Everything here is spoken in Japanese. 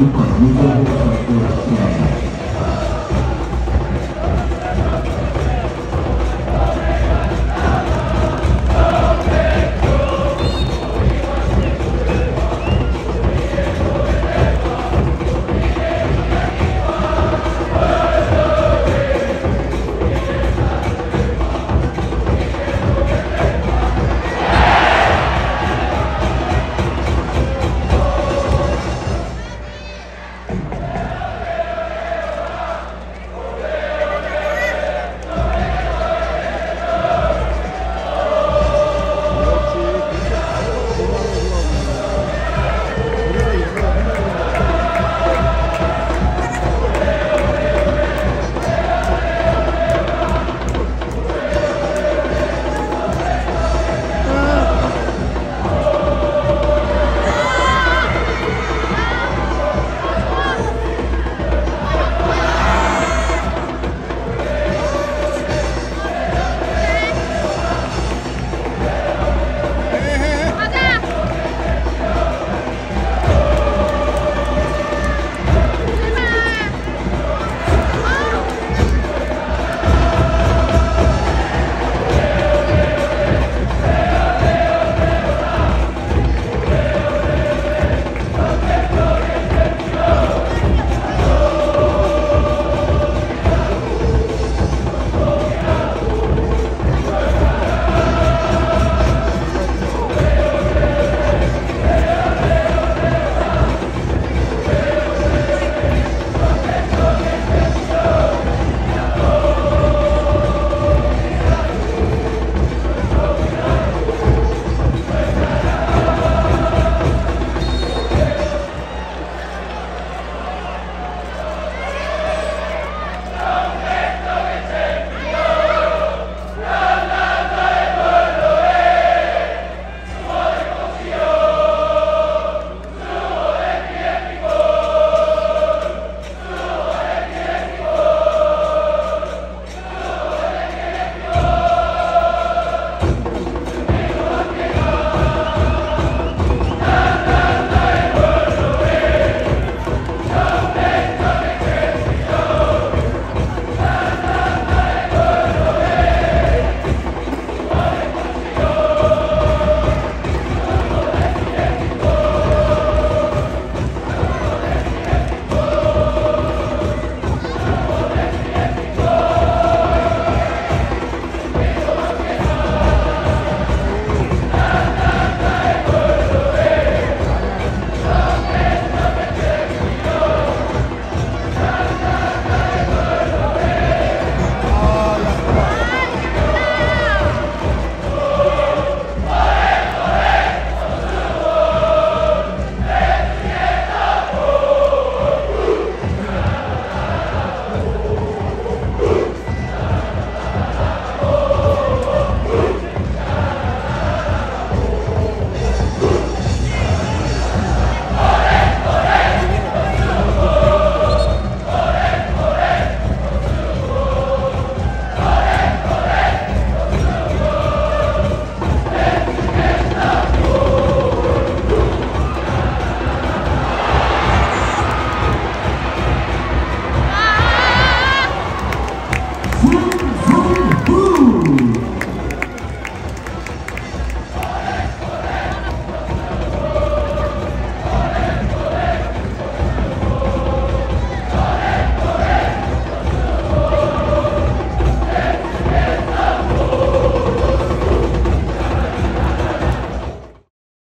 1本2本ほどのコーラスとなります。